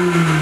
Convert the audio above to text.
Mm-hmm.